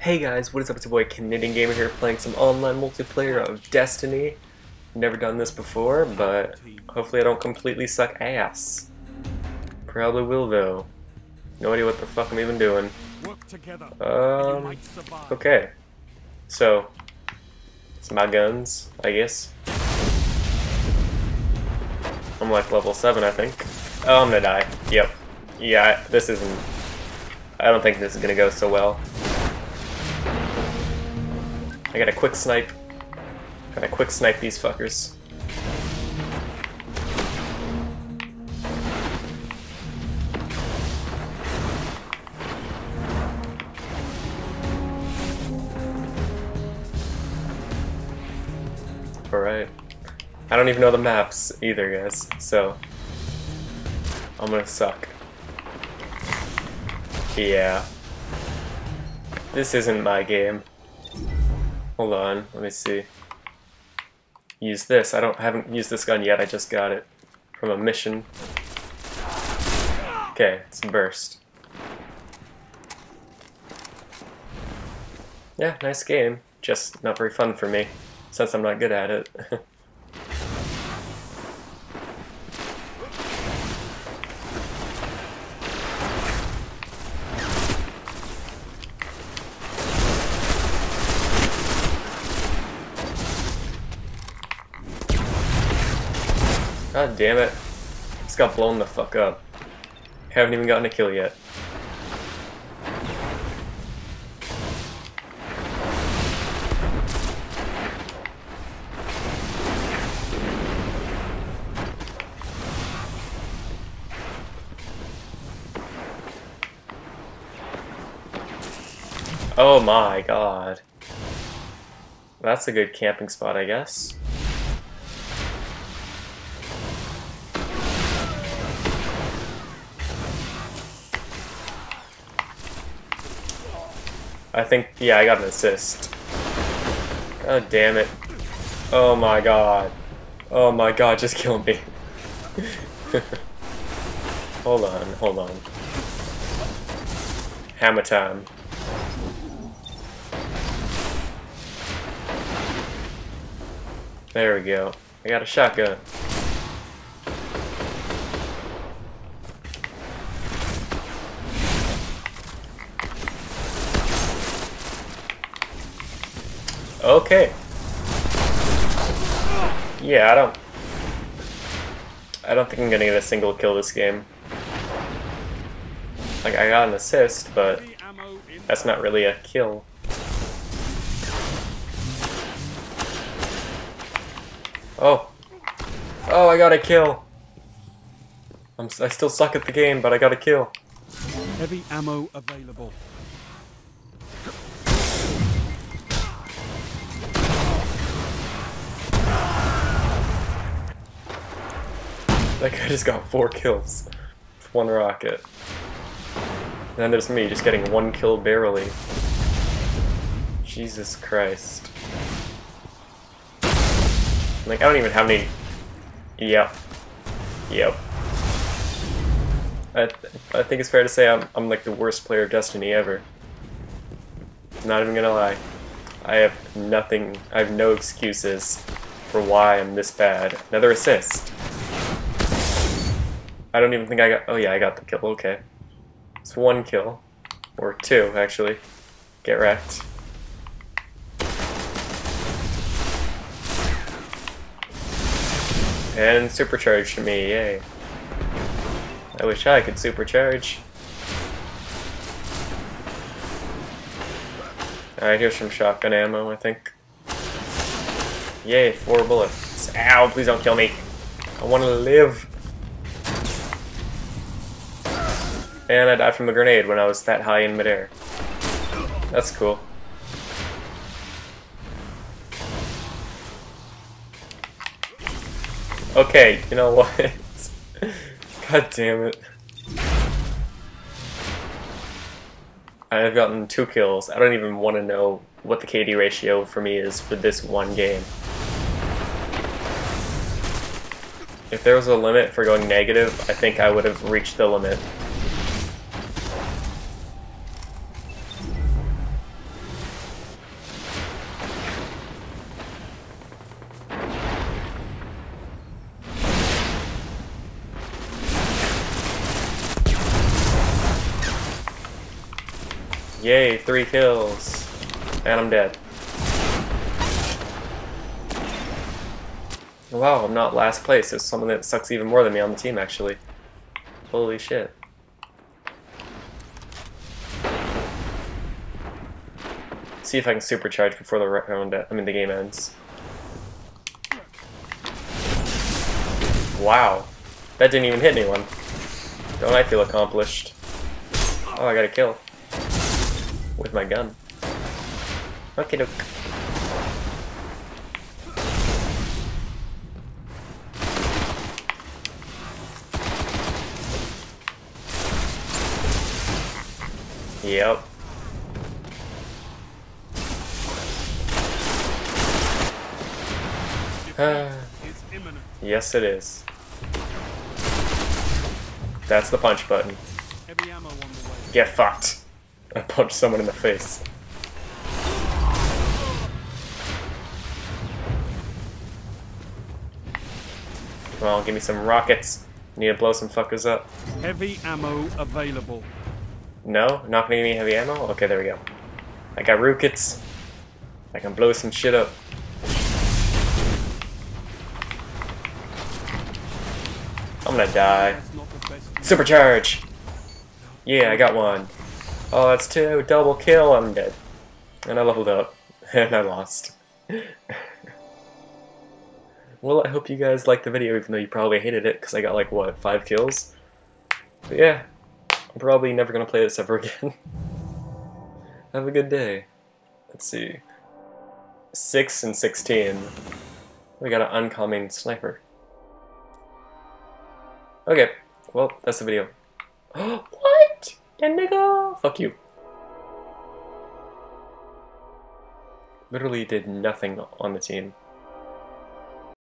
Hey guys, what is up? It's your boy Canadian Gamer here playing some online multiplayer of Destiny. Never done this before, but hopefully I don't completely suck ass. Probably will though. No idea what the fuck I'm even doing. Um, okay. So, it's my guns, I guess. I'm like level 7, I think. Oh, I'm gonna die. Yep. Yeah, this isn't... I don't think this is gonna go so well. I gotta quick snipe. Gotta quick snipe these fuckers. Alright. I don't even know the maps either, guys, so... I'm gonna suck. Yeah. This isn't my game. Hold on, let me see. Use this. I don't haven't used this gun yet, I just got it from a mission. Okay, it's burst. Yeah, nice game. Just not very fun for me, since I'm not good at it. God damn it. Just got blown the fuck up. Haven't even gotten a kill yet. Oh my god. That's a good camping spot, I guess. I think, yeah, I got an assist. God damn it. Oh my god. Oh my god, just kill me. hold on, hold on. Hammer time. There we go. I got a shotgun. Okay. Yeah, I don't... I don't think I'm gonna get a single kill this game. Like, I got an assist, but that's not really a kill. Oh. Oh, I got a kill. I'm, I still suck at the game, but I got a kill. Heavy ammo available. That guy just got four kills with one rocket. And then there's me just getting one kill barely. Jesus Christ. Like, I don't even have any... Yep. Yep. I, th I think it's fair to say I'm, I'm like the worst player of Destiny ever. Not even gonna lie. I have nothing, I have no excuses for why I'm this bad. Another assist. I don't even think I got... Oh yeah, I got the kill. Okay. It's one kill. Or two, actually. Get wrecked. And supercharged me, yay. I wish I could supercharge. Alright, here's some shotgun ammo, I think. Yay, four bullets. Ow, please don't kill me. I want to live. And I died from a grenade when I was that high in midair. That's cool. Okay, you know what? God damn it. I have gotten two kills. I don't even want to know what the KD ratio for me is for this one game. If there was a limit for going negative, I think I would have reached the limit. Yay, three kills. And I'm dead. Wow, I'm not last place. There's someone that sucks even more than me on the team, actually. Holy shit. See if I can supercharge before the round, I mean the game ends. Wow. That didn't even hit anyone. Don't I feel accomplished? Oh, I got a kill. With my gun. Okay, look. Yep. Yes, it is. That's the punch button. Heavy ammo on the way. Get fucked. I punched someone in the face. Come on, give me some rockets. Need to blow some fuckers up. Heavy ammo available. No? Not gonna give me heavy ammo? Okay, there we go. I got rockets. I can blow some shit up. I'm gonna die. That's not the best. Supercharge! Yeah, I got one. Oh, that's two. Double kill. I'm dead. And I leveled up. And I lost. well, I hope you guys liked the video, even though you probably hated it, because I got like, what, five kills? But yeah, I'm probably never going to play this ever again. Have a good day. Let's see. 6 and 16. We got an uncommon sniper. Okay, well, that's the video. Oh, nigga! Fuck you. Literally did nothing on the team.